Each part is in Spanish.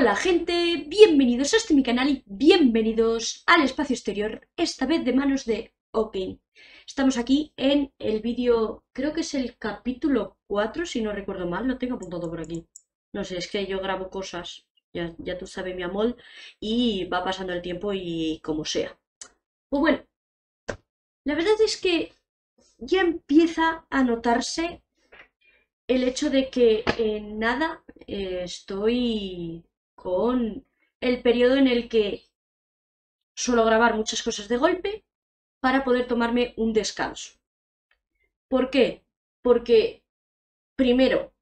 Hola gente, bienvenidos a este mi canal y bienvenidos al espacio exterior, esta vez de manos de OK. Estamos aquí en el vídeo, creo que es el capítulo 4, si no recuerdo mal, lo tengo apuntado por aquí. No sé, es que yo grabo cosas, ya, ya tú sabes mi amor, y va pasando el tiempo y como sea. Pues bueno, la verdad es que ya empieza a notarse el hecho de que en nada eh, estoy con el periodo en el que suelo grabar muchas cosas de golpe para poder tomarme un descanso. ¿Por qué? Porque primero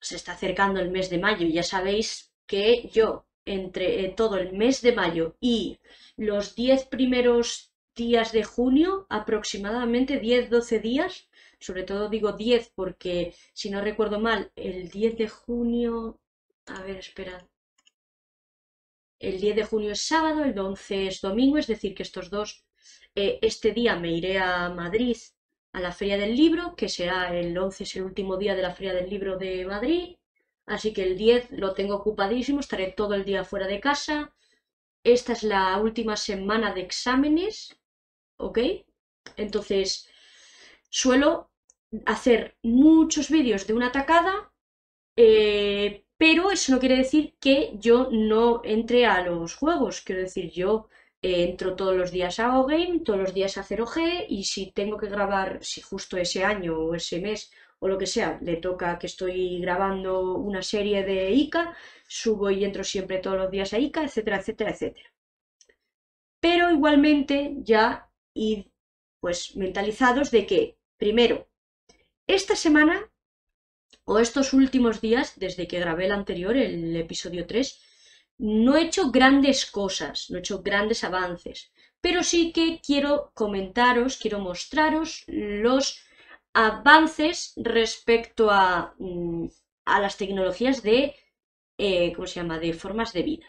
se está acercando el mes de mayo y ya sabéis que yo entre eh, todo el mes de mayo y los 10 primeros días de junio, aproximadamente 10-12 días, sobre todo digo 10 porque si no recuerdo mal, el 10 de junio, a ver, esperad, el 10 de junio es sábado, el 11 es domingo, es decir, que estos dos, eh, este día me iré a Madrid a la Feria del Libro, que será el 11, es el último día de la Feria del Libro de Madrid, así que el 10 lo tengo ocupadísimo, estaré todo el día fuera de casa. Esta es la última semana de exámenes, ¿ok? Entonces, suelo hacer muchos vídeos de una tacada, eh, pero eso no quiere decir que yo no entre a los juegos. Quiero decir, yo eh, entro todos los días a O-Game, todos los días a 0G, y si tengo que grabar, si justo ese año o ese mes o lo que sea, le toca que estoy grabando una serie de ICA, subo y entro siempre todos los días a ICA, etcétera, etcétera, etcétera. Pero igualmente ya y pues mentalizados de que, primero, esta semana o estos últimos días, desde que grabé el anterior, el episodio 3, no he hecho grandes cosas, no he hecho grandes avances, pero sí que quiero comentaros, quiero mostraros los avances respecto a, mm, a las tecnologías de, eh, ¿cómo se llama?, de formas de vida.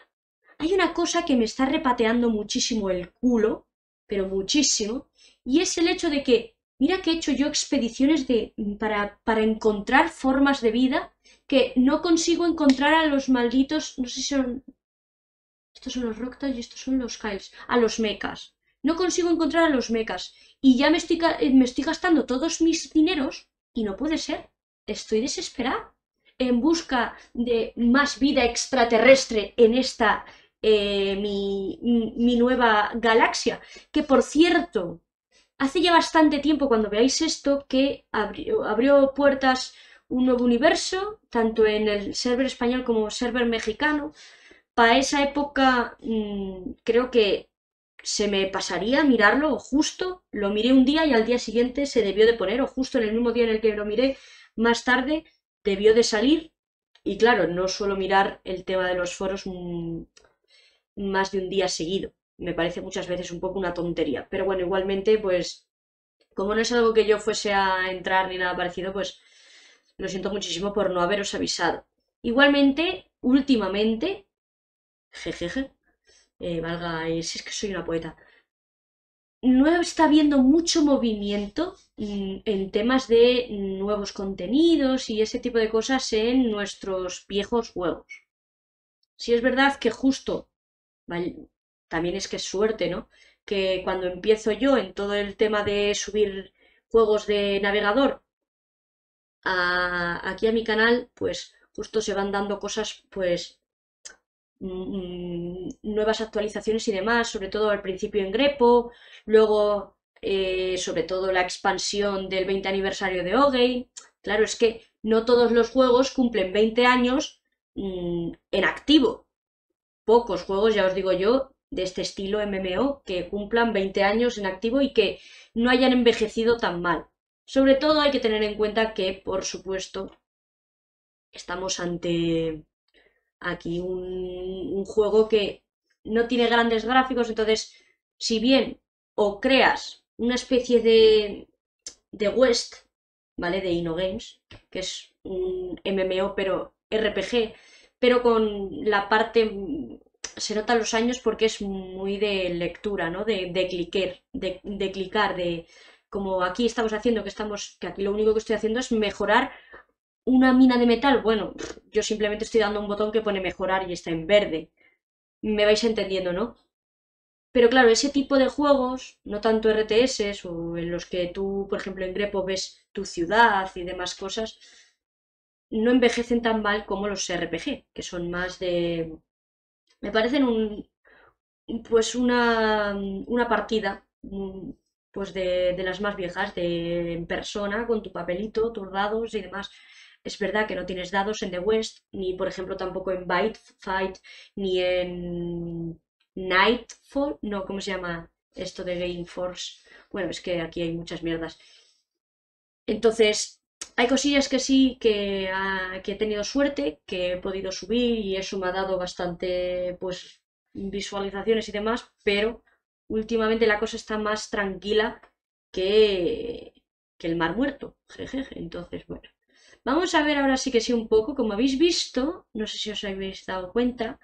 Hay una cosa que me está repateando muchísimo el culo, pero muchísimo, y es el hecho de que Mira que he hecho yo expediciones de, mm, para, para encontrar formas de vida que no consigo encontrar a los malditos, no sé si son... Estos son los Roctas y estos son los Kyles. A los mecas. No consigo encontrar a los mecas. Y ya me estoy, eh, me estoy gastando todos mis dineros y no puede ser. Estoy desesperada en busca de más vida extraterrestre en esta eh, mi, mi, nueva galaxia. Que por cierto, Hace ya bastante tiempo, cuando veáis esto, que abrió, puertas un nuevo universo, tanto en el server español como server mexicano. Para esa época mm, creo que se me pasaría mirarlo, justo lo miré un día y al día siguiente se debió de poner, o justo en el mismo día en el que lo miré, más tarde debió de salir. Y claro, no suelo mirar el tema de los foros mm, más de un día seguido me parece muchas veces un poco una tontería. Pero bueno, igualmente, pues, como no es algo que yo fuese a entrar ni nada parecido, pues lo siento muchísimo por no haberos avisado. Igualmente, últimamente, jejeje, eh, valga, si es que soy una poeta, no está habiendo mucho movimiento mm, en temas de nuevos contenidos y ese tipo de cosas en nuestros viejos juegos. Si es verdad que justo también es que es suerte, ¿no? Que cuando empiezo yo en todo el tema de subir juegos de navegador aquí a mi canal, pues justo se van dando cosas, pues mm, nuevas actualizaciones y demás, sobre todo al principio en Grepo, luego eh, sobre todo la expansión del 20 aniversario de OGame. Claro, es que no todos los juegos cumplen 20 años mm, en activo. Pocos juegos, ya os digo yo, de este estilo MMO que cumplan 20 años en activo y que no hayan envejecido tan mal. Sobre todo hay que tener en cuenta que, por supuesto, estamos ante aquí un, juego que no tiene grandes gráficos, entonces, si bien o creas una especie de, de West, ¿vale? De InnoGames, que es un MMO, pero RPG, pero con la parte se notan los años porque es muy de lectura, ¿no? De, de cliquer, de, de, clicar, de como aquí estamos haciendo, que estamos, que aquí lo único que estoy haciendo es mejorar una mina de metal, bueno, yo simplemente estoy dando un botón que pone mejorar y está en verde. Me vais entendiendo, ¿no? Pero claro, ese tipo de juegos, no tanto RTS o en los que tú, por ejemplo, en Grepo ves tu ciudad y demás cosas, no envejecen tan mal como los RPG, que son más de... Me parecen un... pues una, una partida pues de, de las más viejas, de en persona, con tu papelito, tus dados y demás. Es verdad que no tienes dados en The West, ni por ejemplo tampoco en Byte Fight, ni en Nightfall, no, ¿cómo se llama esto de Game Force? Bueno, es que aquí hay muchas mierdas. Entonces, hay cosillas que sí, que, he tenido suerte, que he podido subir y eso me ha dado bastante, pues, visualizaciones y demás, pero últimamente la cosa está más tranquila que, que el mar muerto. Jejeje. Entonces, bueno. Vamos a ver ahora sí que sí un poco. Como habéis visto, no sé si os habéis dado cuenta,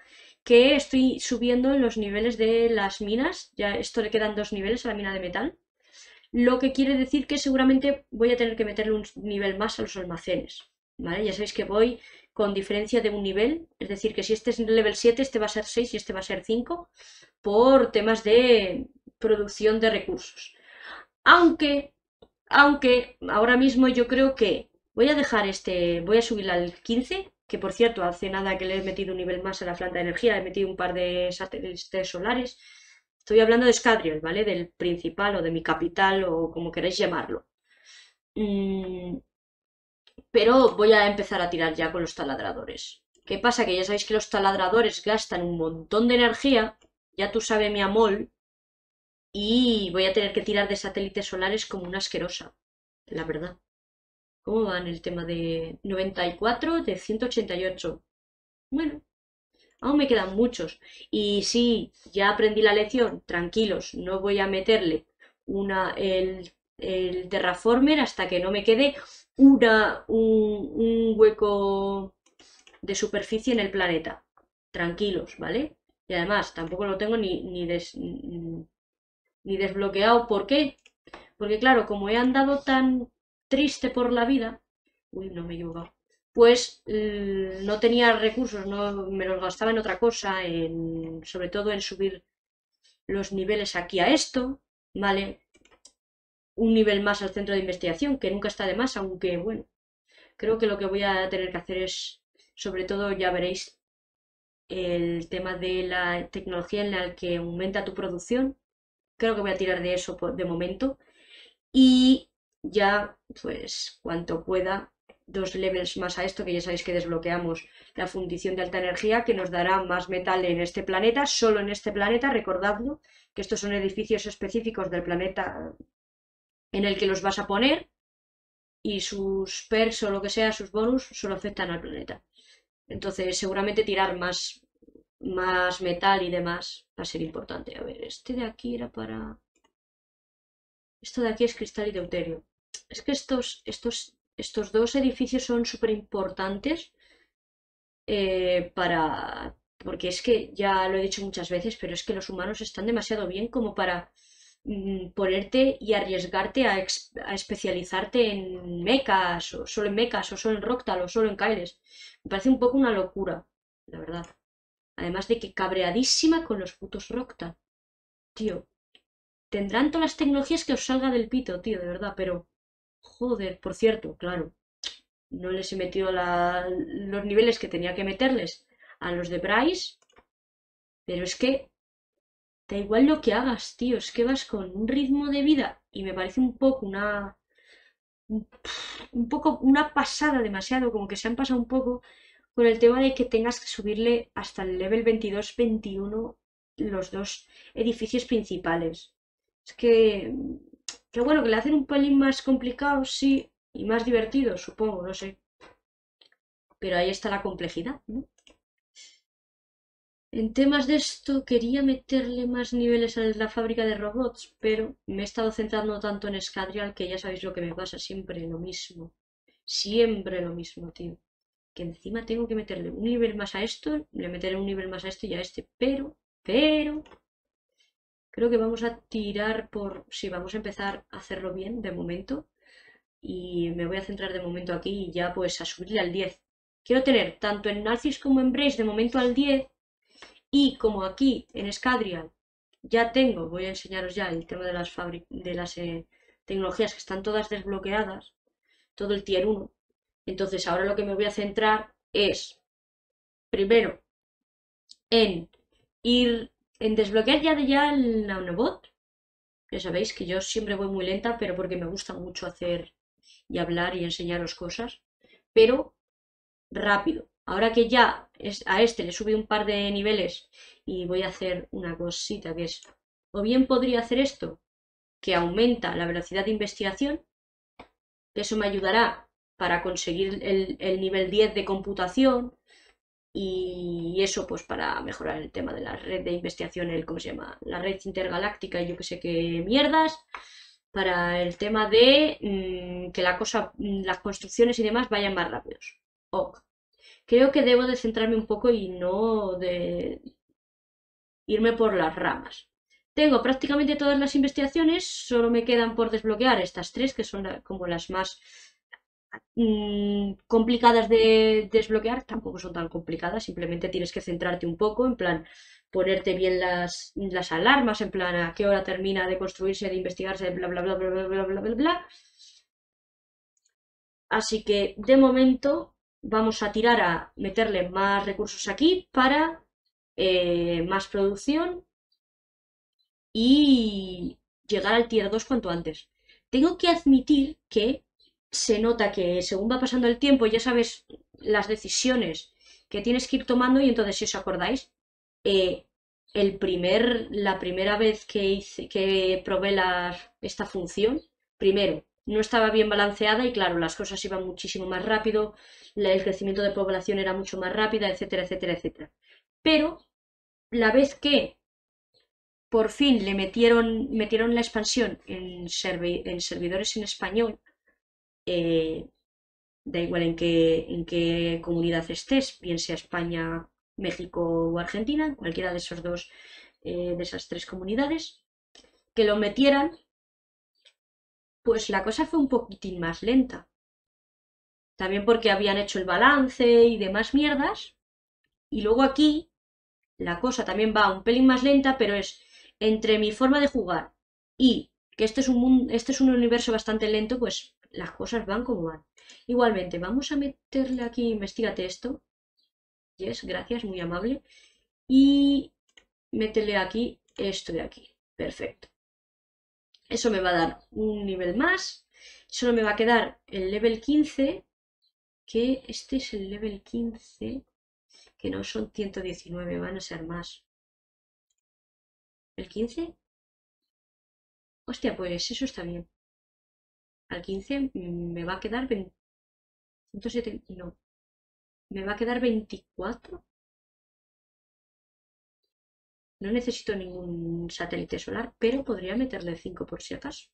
que estoy subiendo los niveles de las minas. Ya esto le quedan dos niveles a la mina de metal. Lo que quiere decir que seguramente voy a tener que meterle un nivel más a los almacenes. ¿Vale? Ya sabéis que voy con diferencia de un nivel. Es decir, que si este es level 7, este va a ser 6 y este va a ser 5. Por temas de producción de recursos. Aunque, aunque ahora mismo yo creo que voy a dejar este, voy a subir al 15 que por cierto, hace nada que le he metido un nivel más a la planta de energía, le he metido un par de satélites solares. Estoy hablando de Scadrial, ¿vale? Del principal o de mi capital o como queráis llamarlo. Mm, pero voy a empezar a tirar ya con los taladradores. ¿Qué pasa? Que ya sabéis que los taladradores gastan un montón de energía, ya tú sabes mi amor, y voy a tener que tirar de satélites solares como una asquerosa, la verdad. ¿Cómo van el tema de 94 de 188? Bueno, aún me quedan muchos. Y sí, ya aprendí la lección, tranquilos, no voy a meterle una, el, el Terraformer hasta que no me quede una, un, hueco de superficie en el planeta. Tranquilos, ¿vale? Y además, tampoco lo tengo ni, ni, ni desbloqueado. ¿Por qué? Porque claro, como he andado tan triste por la vida, uy, no me he pues no tenía recursos, no me los gastaba en otra cosa, sobre todo en subir los niveles aquí a esto, ¿vale? Un nivel más al centro de investigación, que nunca está de más, aunque bueno, creo que lo que voy a tener que hacer es, sobre todo ya veréis, el tema de la tecnología en la que aumenta tu producción. Creo que voy a tirar de eso de momento. Y ya, pues, cuanto pueda, dos levels más a esto, que ya sabéis que desbloqueamos la fundición de alta energía, que nos dará más metal en este planeta, solo en este planeta, recordadlo, que estos son edificios específicos del planeta en el que los vas a poner, y sus perks o lo que sea, sus bonus, solo afectan al planeta. Entonces, seguramente tirar más, más metal y demás va a ser importante. A ver, este de aquí era para... Esto de aquí es cristal y deuterio es que estos, estos, estos dos edificios son súper importantes eh, para... Porque es que ya lo he dicho muchas veces, pero es que los humanos están demasiado bien como para mm, ponerte y arriesgarte a, especializarte en mechas, o solo en mechas, o solo en Rocktal, o solo en Kailes. Me parece un poco una locura, la verdad. Además de que cabreadísima con los putos Rocktal. Tío, tendrán todas las tecnologías que os salga del pito, tío, de verdad, pero Joder, por cierto, claro. No les he metido los niveles que tenía que meterles a los de Bryce. Pero es que da igual lo que hagas, tío. Es que vas con un ritmo de vida y me parece un poco una... Un, poco una pasada demasiado, como que se han pasado un poco con el tema de que tengas que subirle hasta el level 22-21 los dos edificios principales. Es que que bueno, que le hacen un pelín más complicado, sí, y más divertido, supongo, no sé. Pero ahí está la complejidad, ¿no? En temas de esto quería meterle más niveles a la fábrica de robots, pero me he estado centrando tanto en Scadrial que ya sabéis lo que me pasa, siempre lo mismo. Siempre lo mismo, tío. Que encima tengo que meterle un nivel más a esto, le meteré un nivel más a esto y a este, pero, pero, Creo que vamos a tirar por... Sí, vamos a empezar a hacerlo bien de momento. y me voy a centrar de momento aquí y ya pues a subirle al 10. Quiero tener tanto en Narcis como en Brace de momento al 10 y como aquí en Scadrial ya tengo, voy a enseñaros ya el tema de las, de las eh, tecnologías que están todas desbloqueadas, todo el tier 1. Entonces ahora lo que me voy a centrar es, primero, en ir, en desbloquear ya de ya el nanobot. Ya sabéis que yo siempre voy muy lenta, pero porque me gusta mucho hacer y hablar y enseñaros cosas. Pero rápido. Ahora que ya a este le subí un par de niveles y voy a hacer una cosita que es, o bien podría hacer esto, que aumenta la velocidad de investigación, eso me ayudará para conseguir el, nivel 10 de computación y eso pues para mejorar el tema de la red de investigación, el, ¿cómo se llama? La red intergaláctica y yo que sé qué mierdas, para el tema de mm, que la cosa, mm, las construcciones y demás vayan más rápidos. Ok. Creo que debo de centrarme un poco y no de irme por las ramas. Tengo prácticamente todas las investigaciones, solo me quedan por desbloquear estas tres, que son como las más mm, complicadas de desbloquear. Tampoco son tan complicadas, simplemente tienes que centrarte un poco, en plan, ponerte bien las, las alarmas, en plan, a qué hora termina de construirse, de investigarse, bla, bla, bla, bla, bla, bla, bla, bla, bla. Así que, de momento, vamos a tirar a meterle más recursos aquí para eh, más producción y llegar al tier 2 cuanto antes. Tengo que admitir que se nota que según va pasando el tiempo ya sabes las decisiones que tienes que ir tomando y entonces si os acordáis eh, el primer, la primera vez que, hice, que probé esta función, primero, no estaba bien balanceada y claro, las cosas iban muchísimo más rápido, el crecimiento de población era mucho más rápida, etcétera, etcétera, etcétera. Pero la vez que por fin le metieron, metieron la expansión en servidores en español, eh, da igual en qué, en qué comunidad estés, bien sea España, México o Argentina, cualquiera de esos dos, eh, de esas tres comunidades, que lo metieran, pues la cosa fue un poquitín más lenta. También porque habían hecho el balance y demás mierdas. Y luego aquí la cosa también va un pelín más lenta, pero es entre mi forma de jugar y que este es un, este es un universo bastante lento, pues las cosas van como van. Igualmente, vamos a meterle aquí, investigate esto. Yes, gracias, muy amable. Y métele aquí esto de aquí. Perfecto. Eso me va a dar un nivel más. Solo me va a quedar el level 15, que este es el level 15, que no son 119, van a ser más. ¿El 15? Hostia, pues eso está bien. Al 15 me va a quedar 107, no. Me va a quedar 24. No necesito ningún satélite solar, pero podría meterle 5 por si acaso.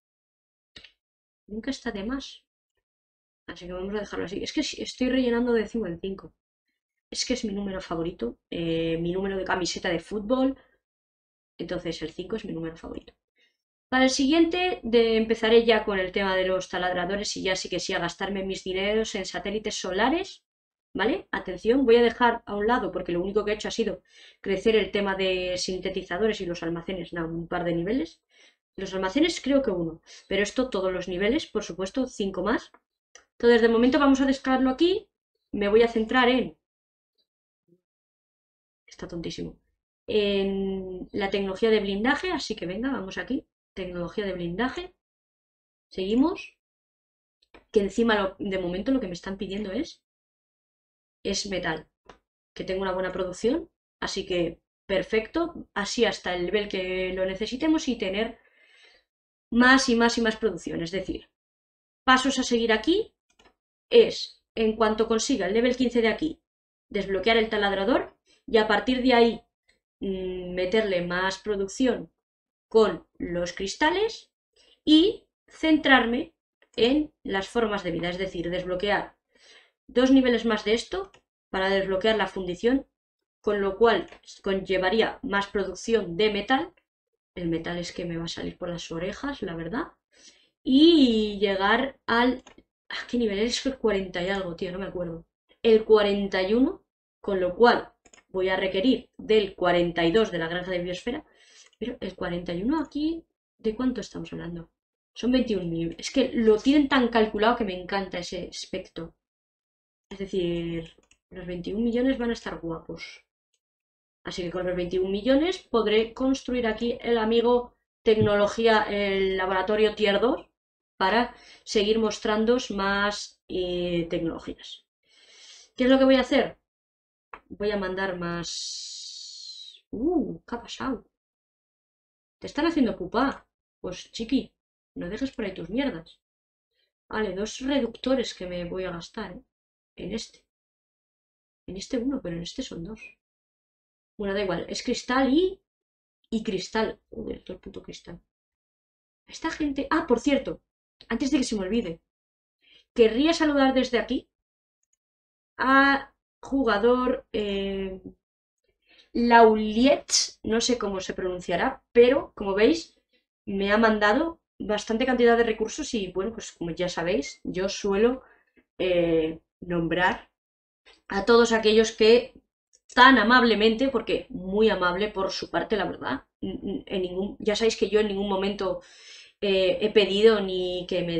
Nunca está de más. Así que vamos a dejarlo así. Es que estoy rellenando de 5 en 5. Es que es mi número favorito. Eh, mi número de camiseta de fútbol. Entonces el 5 es mi número favorito. Para el siguiente de, empezaré ya con el tema de los taladradores y ya sí que sí a gastarme mis dineros en satélites solares. ¿Vale? Atención, voy a dejar a un lado porque lo único que he hecho ha sido crecer el tema de sintetizadores y los almacenes, no, un par de niveles. Los almacenes creo que uno, pero esto todos los niveles, por supuesto, cinco más. Entonces de momento vamos a descargarlo aquí. Me voy a centrar en... Está tontísimo en la tecnología de blindaje, así que venga, vamos aquí, tecnología de blindaje, seguimos, que encima de momento lo que me están pidiendo es, es metal, que tengo una buena producción, así que perfecto, así hasta el nivel que lo necesitemos y tener más y más y más producción, es decir, pasos a seguir aquí es, en cuanto consiga el level 15 de aquí, desbloquear el taladrador y a partir de ahí Mm, meterle más producción con los cristales y centrarme en las formas de vida, es decir, desbloquear dos niveles más de esto para desbloquear la fundición, con lo cual conllevaría más producción de metal. El metal es que me va a salir por las orejas, la verdad. Y llegar al ¿A qué nivel es el 40 y algo, tío? No me acuerdo. El 41, con lo cual voy a requerir del 42 de la granja de biosfera. Pero el 41 aquí, ¿de cuánto estamos hablando? Son 21 millones. Es que lo tienen tan calculado que me encanta ese aspecto. Es decir, los 21 millones van a estar guapos. Así que con los 21 millones podré construir aquí el amigo tecnología, el laboratorio tier 2 para seguir mostrando más eh, tecnologías. ¿Qué es lo que voy a hacer? Voy a mandar más... Uh, ¿qué ha pasado? Te están haciendo pupa. Pues chiqui, no dejes por ahí tus mierdas. Vale, dos reductores que me voy a gastar, ¿eh? En este. En este uno, pero en este son dos. Bueno, da igual. Es cristal y... Y cristal. Joder, todo el puto cristal. Esta gente... Ah, por cierto. Antes de que se me olvide. Querría saludar desde aquí a jugador... Eh, Lauliet. No sé cómo se pronunciará, pero como veis me ha mandado bastante cantidad de recursos y bueno, pues como ya sabéis, yo suelo eh, nombrar a todos aquellos que tan amablemente, porque muy amable por su parte, la verdad, en ningún, ya sabéis que yo en ningún momento eh, he pedido ni que me,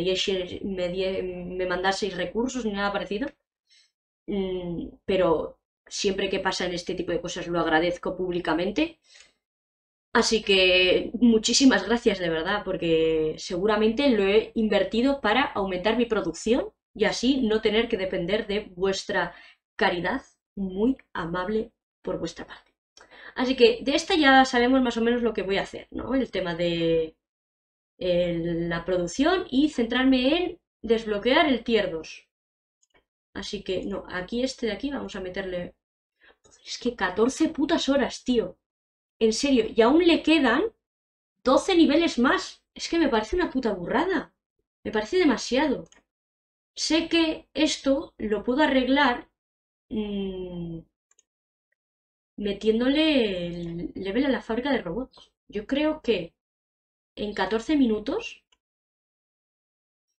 me, me mandaseis recursos ni nada parecido, mm, pero siempre que pasa en este tipo de cosas lo agradezco públicamente Así que muchísimas gracias de verdad, porque seguramente lo he invertido para aumentar mi producción y así no tener que depender de vuestra caridad muy amable por vuestra parte. Así que de esta ya sabemos más o menos lo que voy a hacer, ¿no? El tema de la producción y centrarme en desbloquear el tier 2. Así que, no, aquí este de aquí vamos a meterle... Es que 14 putas horas, tío. En serio, y aún le quedan 12 niveles más. Es que me parece una puta burrada. Me parece demasiado. Sé que esto lo puedo arreglar mmm, metiéndole el level a la fábrica de robots. Yo creo que en 14 minutos...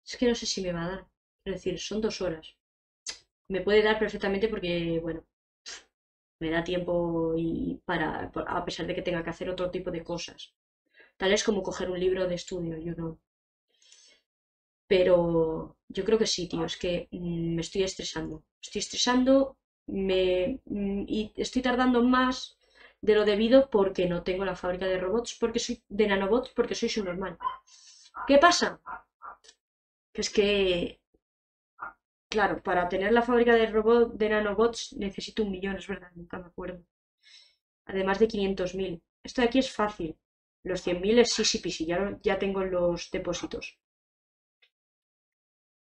Es que no sé si me va a dar. Es decir, son dos horas. Me puede dar perfectamente porque, bueno, me da tiempo y para, a pesar de que tenga que hacer otro tipo de cosas. Tal es como coger un libro de estudio, yo no. Pero yo creo que sí, tío, es que mm, me estoy estresando. Estoy estresando me, mm, y estoy tardando más de lo debido porque no tengo la fábrica de robots, porque soy de nanobots, porque soy subnormal. ¿Qué pasa? Que es que Claro, para tener la fábrica de, robot, de nanobots necesito un millón, es verdad, nunca me acuerdo. Además de 500.000. Esto de aquí es fácil. Los 100.000 es sí, sí, sí, ya, ya tengo los depósitos.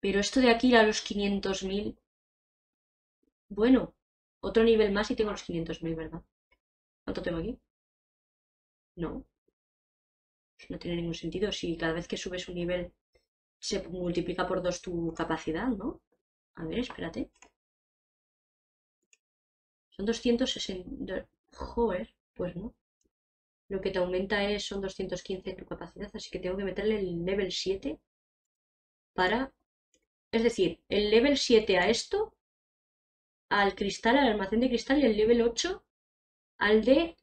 Pero esto de aquí a los 500.000... Bueno, otro nivel más y tengo los 500.000, ¿verdad? ¿Cuánto tengo aquí? No. No tiene ningún sentido. Si cada vez que subes un nivel se multiplica por dos tu capacidad, ¿no? A ver, espérate. Son 260... Joder, pues no. Lo que te aumenta es, son 215 tu capacidad, así que tengo que meterle el level 7 para... Es decir, el level 7 a esto, al cristal, al almacén de cristal y el level 8 al de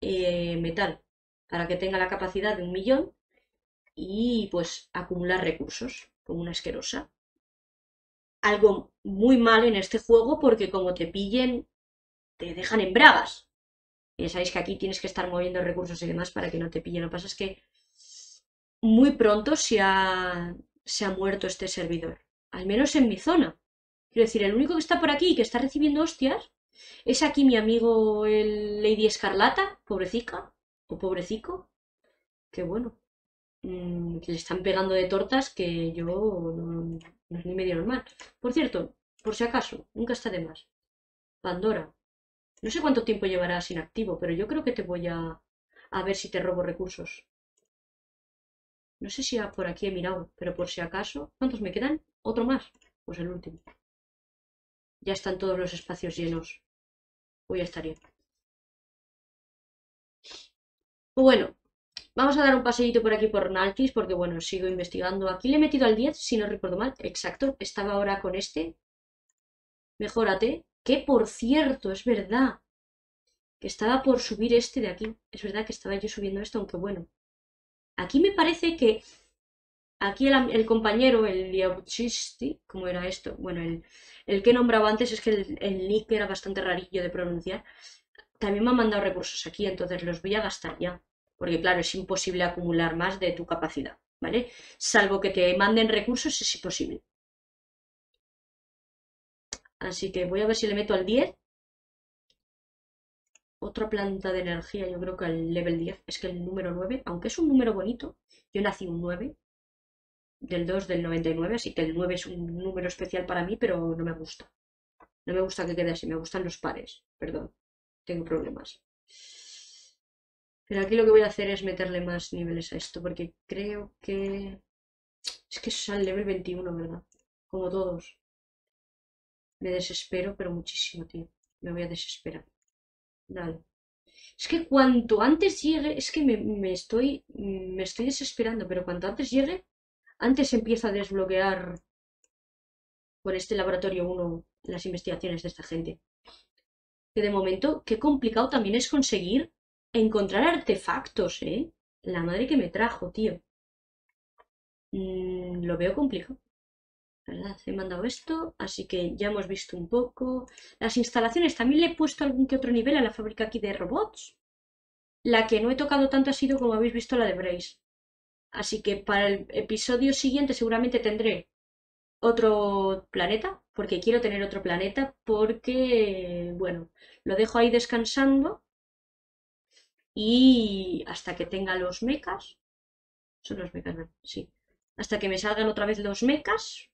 eh, metal, para que tenga la capacidad de un millón y pues acumular recursos como una asquerosa algo muy mal en este juego porque como te pillen, te dejan en bragas. Ya sabéis que aquí tienes que estar moviendo recursos y demás para que no te pillen. Lo que pasa es que muy pronto se ha, se ha muerto este servidor. Al menos en mi zona. Quiero decir, el único que está por aquí y que está recibiendo hostias es aquí mi amigo el Lady Escarlata, pobrecica, o pobrecico, que bueno, mm, que le están pegando de tortas que yo no, no es ni medio normal. Por cierto, por si acaso, nunca está de más. Pandora. No sé cuánto tiempo llevarás inactivo, pero yo creo que te voy a, a ver si te robo recursos. No sé si por aquí he mirado, pero por si acaso... ¿Cuántos me quedan? ¿Otro más? Pues el último. Ya están todos los espacios llenos. Voy a estar bien. Bueno, Vamos a dar un paseíto por aquí por Naltis, porque bueno, sigo investigando. Aquí le he metido al 10, si no recuerdo mal. Exacto, estaba ahora con este. Mejórate. Que por cierto, es verdad. Que estaba por subir este de aquí. Es verdad que estaba yo subiendo esto, aunque bueno. Aquí me parece que... Aquí el, compañero, el Liauchisti, ¿cómo era esto? Bueno, el, el que nombraba antes es que el, el nick era bastante rarillo de pronunciar. También me ha mandado recursos aquí, entonces los voy a gastar ya porque claro, es imposible acumular más de tu capacidad, ¿vale? Salvo que te manden recursos, es imposible. Así que voy a ver si le meto al 10. Otra planta de energía, yo creo que al level 10. Es que el número 9, aunque es un número bonito, yo nací un 9, del 2 del 99, así que el 9 es un número especial para mí, pero no me gusta. No me gusta que quede así, me gustan los pares, perdón, tengo problemas. Pero aquí lo que voy a hacer es meterle más niveles a esto, porque creo que... Es que es al level 21, ¿verdad? Como todos. Me desespero, pero muchísimo, tío. Me voy a desesperar. Dale. Es que cuanto antes llegue, es que me, estoy, me estoy desesperando, pero cuanto antes llegue, antes empieza a desbloquear por este laboratorio 1 las investigaciones de esta gente. Que de momento, qué complicado también es conseguir encontrar artefactos, ¿eh? La madre que me trajo, tío. Mm, lo veo complicado. ¿Verdad? He mandado esto, así que ya hemos visto un poco. Las instalaciones, también le he puesto algún que otro nivel a la fábrica aquí de robots. La que no he tocado tanto ha sido, como habéis visto, la de Brace. Así que para el episodio siguiente seguramente tendré otro planeta, porque quiero tener otro planeta, porque, bueno, lo dejo ahí descansando y hasta que tenga los mecas, son los mecas, sí, hasta que me salgan otra vez los mecas,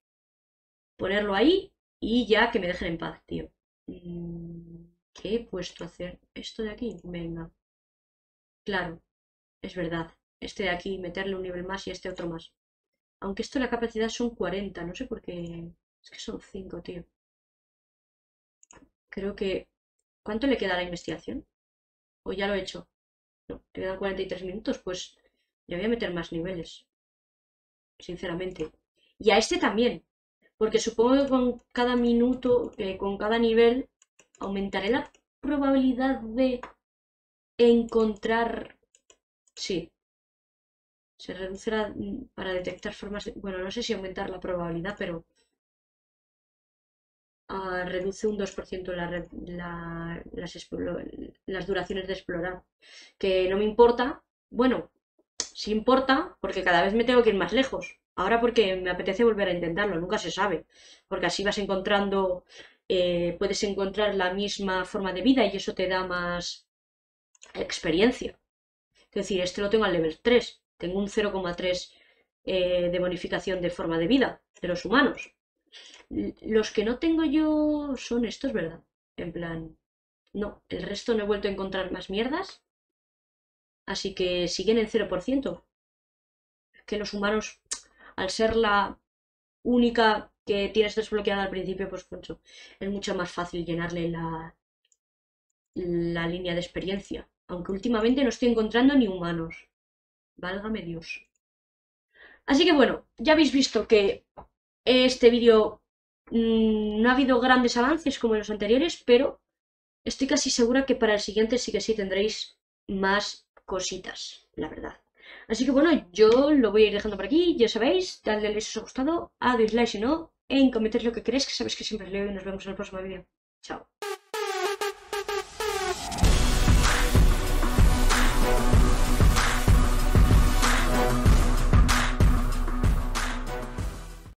ponerlo ahí y ya que me dejen en paz, tío. Mm, ¿Qué he puesto a hacer? Esto de aquí, venga. Claro, es verdad. Este de aquí, meterle un nivel más y este otro más. Aunque esto la capacidad son 40, no sé por qué. Es que son 5, tío. Creo que... ¿Cuánto le queda a la investigación? ¿O ya lo he hecho? Te quedan 43 minutos, pues le voy a meter más niveles. Sinceramente. Y a este también. Porque supongo que con cada minuto, eh, con cada nivel, aumentaré la probabilidad de encontrar... Sí. Se reducirá para detectar formas de... Bueno, no sé si aumentar la probabilidad, pero reduce un 2% la, las, duraciones de explorar. Que no me importa, bueno, sí importa porque cada vez me tengo que ir más lejos. Ahora porque me apetece volver a intentarlo, nunca se sabe. Porque así vas encontrando, eh, puedes encontrar la misma forma de vida y eso te da más experiencia. Es decir, este lo tengo al level 3, tengo un 0,3 eh, de bonificación de forma de vida de los humanos. Los que no tengo yo son estos, ¿verdad? En plan, no, el resto no he vuelto a encontrar más mierdas. Así que siguen en 0%. Que los humanos, al ser la única que tienes desbloqueada al principio, pues es mucho más fácil llenarle la, la línea de experiencia. Aunque últimamente no estoy encontrando ni humanos. Válgame Dios. Así que bueno, ya habéis visto que este vídeo Mm, no ha habido grandes avances como en los anteriores, pero estoy casi segura que para el siguiente sí que sí tendréis más cositas, la verdad. Así que bueno, yo lo voy a ir dejando por aquí, ya sabéis, dadle like si os ha gustado, a dislike si no, en comentarios lo que queréis, que sabéis que siempre leo y nos vemos en el próximo vídeo. Chao.